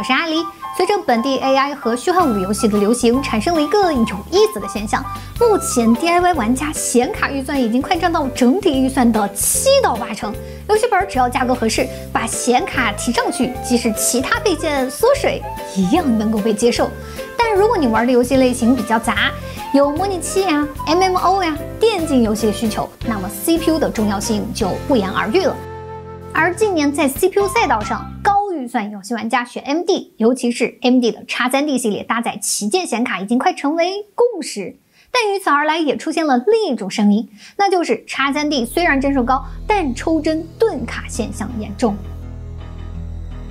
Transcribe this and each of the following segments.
我是阿狸。随着本地 AI 和虚幻五游戏的流行，产生了一个有意思的现象。目前 DIY 玩家显卡预算已经快占到整体预算的七到八成。游戏本只要价格合适，把显卡提上去，即使其他配件缩水，一样能够被接受。但如果你玩的游戏类型比较杂，有模拟器呀、MMO 呀、电竞游戏的需求，那么 CPU 的重要性就不言而喻了。而近年在 CPU 赛道上，算游戏玩家选 M D，尤其是 M D 的 X3D 系列搭载旗舰显卡，已经快成为共识。但与此而来，也出现了另一种声音，那就是 X3D 虽然帧数高，但抽帧顿卡现象严重。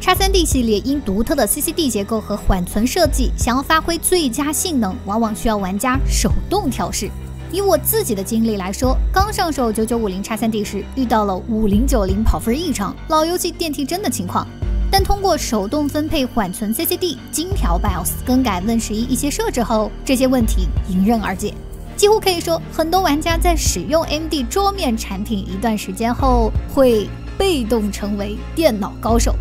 X3D 系列因独特的 CCD 结构和缓存设计，想要发挥最佳性能，往往需要玩家手动调试。以我自己的经历来说，刚上手九九五零 X3D 时，遇到了五零九零跑分异常、老游戏电梯帧的情况。但通过手动分配缓存 CCD、金条 BIOS、更改 Win 十一一些设置后，这些问题迎刃而解。几乎可以说，很多玩家在使用 MD 桌面产品一段时间后，会被动成为电脑高手。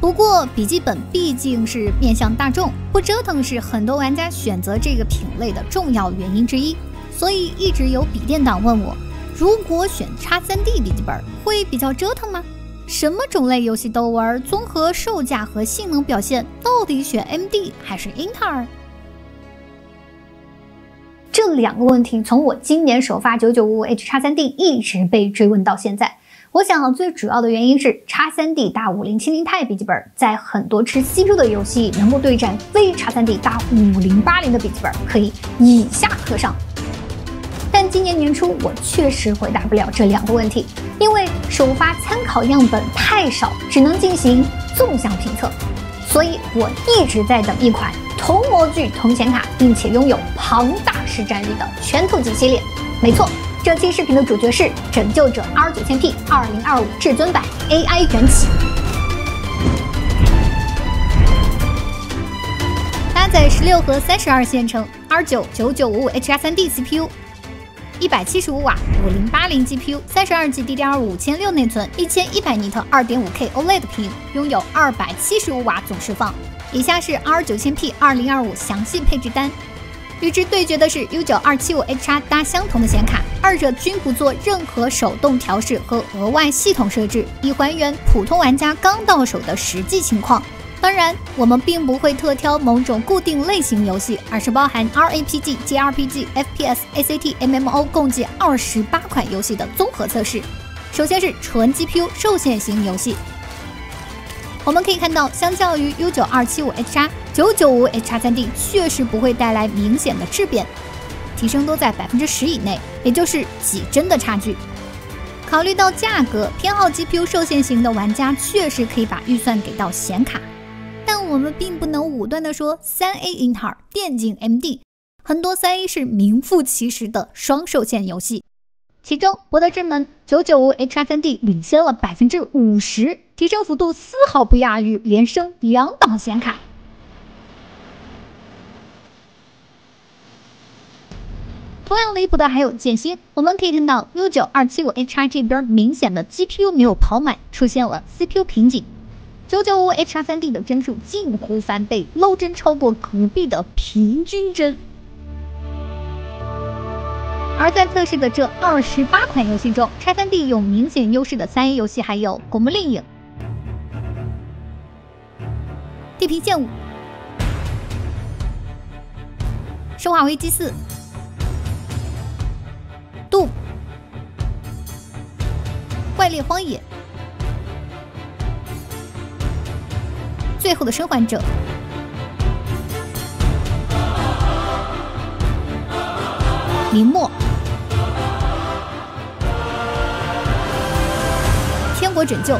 不过，笔记本毕竟是面向大众，不折腾是很多玩家选择这个品类的重要原因之一。所以，一直有笔电党问我，如果选 X3D 笔记本，会比较折腾吗？什么种类游戏都玩，综合售价和性能表现，到底选 M D 还是英特尔？这两个问题从我今年首发九九五五 H X3D 一直被追问到现在。我想最主要的原因是 X3D 大五零七零 i 笔记本在很多吃 CPU 的游戏能够对战非 X3D 大五零八零的笔记本，可以以下课上。今年年初我确实回答不了这两个问题，因为首发参考样本太少，只能进行纵向评测，所以我一直在等一款同模具同显卡，并且拥有庞大实战力的拳头级系列。没错，这期视频的主角是拯救者 R 九千 P 二零二五至尊版 AI 元起，搭载十六核三十二线程 R 九九九五五 HR3D CPU。一百七十五瓦五零八零 GPU，三十二 G DDR 五千六内存，一千一百尼特二点五 K OLED 屏，拥有二百七十五瓦总释放。以下是 R 九千 P 二零二五详细配置单。与之对决的是 U 九二七五 H 搭相同的显卡，二者均不做任何手动调试和额外系统设置，以还原普通玩家刚到手的实际情况。当然，我们并不会特挑某种固定类型游戏，而是包含 RPG、JRPG、FPS、ACT、MMO 共计二十八款游戏的综合测试。首先是纯 GPU 受限型游戏，我们可以看到，相较于 U9275H、995H3D，确实不会带来明显的质变，提升都在百分之十以内，也就是几帧的差距。考虑到价格，偏好 GPU 受限型的玩家确实可以把预算给到显卡。但我们并不能武断地说三 A 英特尔电竞 MD，很多三 A 是名副其实的双受限游戏，其中博德之门九九五 H3D 领先了百分之五十，提升幅度丝毫不亚于连升两档显卡。同样离谱的还有剑心，我们可以看到 U 九二七五 HR 这边明显的 GPU 没有跑满，出现了 CPU 瓶颈。九九五 HR3D 的帧数近乎翻倍，low 帧超过隔壁的平均帧。而在测试的这二十八款游戏中，X3D 有明显优势的三 A 游戏还有《古墓丽影》《地平线五》《生化危机四》《度》《怪猎荒野》。最后的生还者，明末，天国拯救，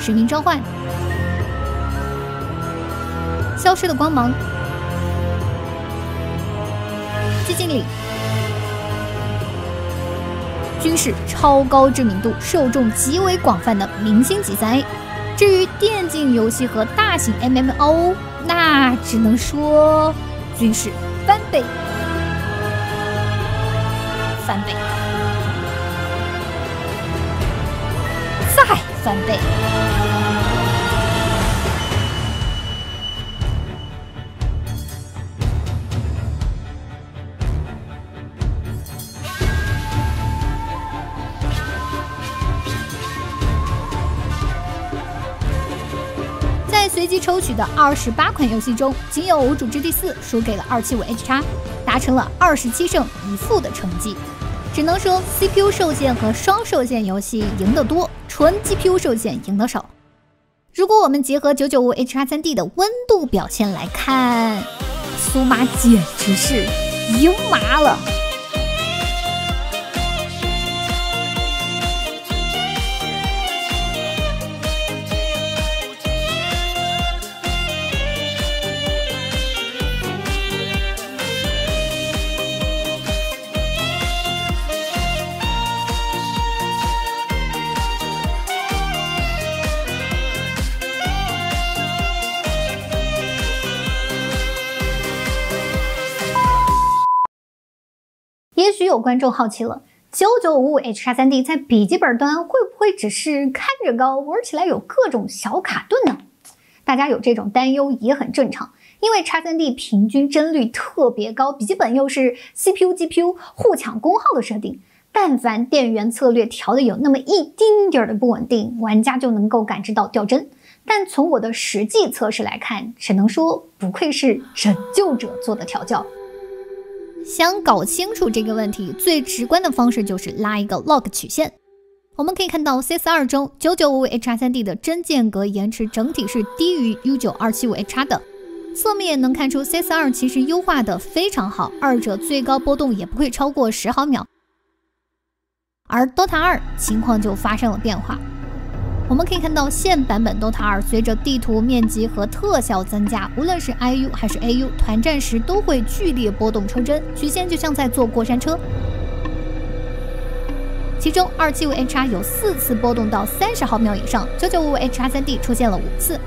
使命召唤，消失的光芒，寂静岭。均是超高知名度、受众极为广泛的明星级三 A。至于电竞游戏和大型 MMO，那只能说均是翻倍、翻倍、再翻倍。随机抽取的二十八款游戏中，仅有《无主之地四》输给了二七五 H 叉，达成了二十七胜一负的成绩。只能说 CPU 受限和双受限游戏赢得多，纯 GPU 受限赢得少。如果我们结合九九五 H 叉三 D 的温度表现来看，苏妈简直是赢麻了。也许有观众好奇了，九九五五 H 叉三 D 在笔记本端会不会只是看着高，玩起来有各种小卡顿呢？大家有这种担忧也很正常，因为叉三 D 平均帧率特别高，笔记本又是 CPU、GPU 互抢功耗的设定，但凡电源策略调的有那么一丁点儿的不稳定，玩家就能够感知到掉帧。但从我的实际测试来看，只能说不愧是拯救者做的调教。想搞清楚这个问题，最直观的方式就是拉一个 log 曲线。我们可以看到，CS2 中995 HR3D 的帧间隔延迟整体是低于 U9275 HR 的。侧面能看出，CS2 其实优化的非常好，二者最高波动也不会超过十毫秒。而 DOTA 二情况就发生了变化。我们可以看到，现版本 DOTA 2随着地图面积和特效增加，无论是 IU 还是 AU，团战时都会剧烈波动抽帧，曲线就像在坐过山车。其中275 HR 有四次波动到三十毫秒以上，995 HR3D 出现了五次。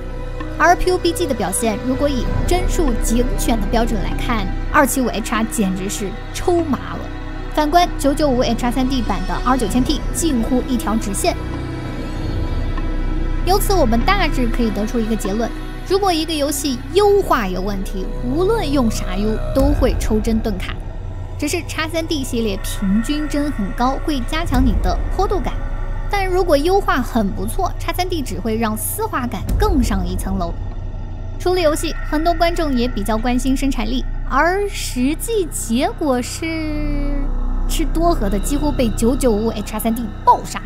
而 PUBG 的表现，如果以帧数警犬的标准来看，275 HR 简直是抽麻了。反观995 HR3D 版的 R9000P，近乎一条直线。由此，我们大致可以得出一个结论：如果一个游戏优化有问题，无论用啥 U 都会抽帧顿卡。只是叉三 D 系列平均帧很高，会加强你的坡度感；但如果优化很不错，叉三 D 只会让丝滑感更上一层楼。除了游戏，很多观众也比较关心生产力，而实际结果是，吃多核的几乎被九九五 H 三 D 爆杀。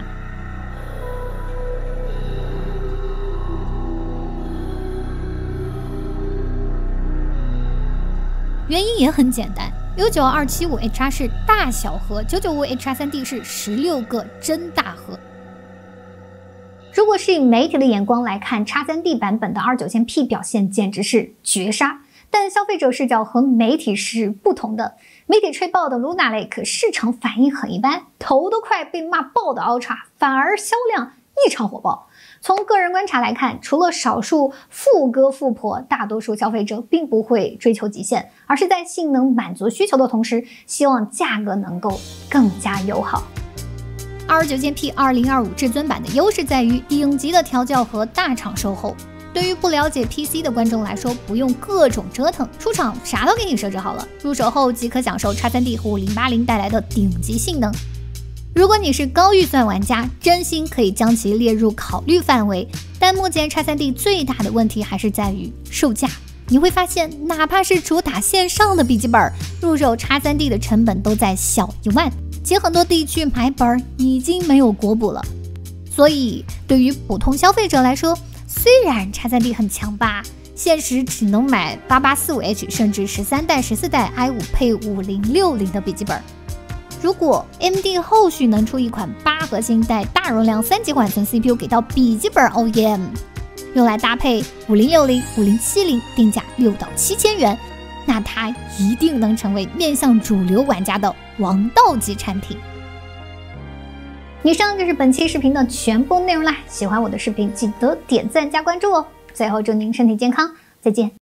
原因也很简单，U 九二七五 HR 是大小核，九九五 HR 三 D 是十六个真大核。如果是以媒体的眼光来看，叉三 D 版本的 R 九千 P 表现简直是绝杀。但消费者视角和媒体是不同的，媒体吹爆的 Luna Lake 市场反应很一般，头都快被骂爆的 Ultra 反而销量异常火爆。从个人观察来看，除了少数富哥富婆，大多数消费者并不会追求极限，而是在性能满足需求的同时，希望价格能够更加友好。R 九千 P 二零二五至尊版的优势在于顶级的调教和大厂售后。对于不了解 PC 的观众来说，不用各种折腾，出厂啥都给你设置好了，入手后即可享受叉三 D 和五零八零带来的顶级性能。如果你是高预算玩家，真心可以将其列入考虑范围。但目前叉三 D 最大的问题还是在于售价。你会发现，哪怕是主打线上的笔记本，入手叉三 D 的成本都在小一万，且很多地区买本已经没有国补了。所以，对于普通消费者来说，虽然叉三 D 很强吧，现实只能买八八四五 H 甚至十三代、十四代 i 五配五零六零的笔记本。如果 AMD 后续能出一款八核心带大容量三级缓存 CPU 给到笔记本 OEM，用来搭配五零六零、五零七零，定价六到七千元，那它一定能成为面向主流玩家的王道级产品。以上就是本期视频的全部内容啦！喜欢我的视频记得点赞加关注哦！最后祝您身体健康，再见。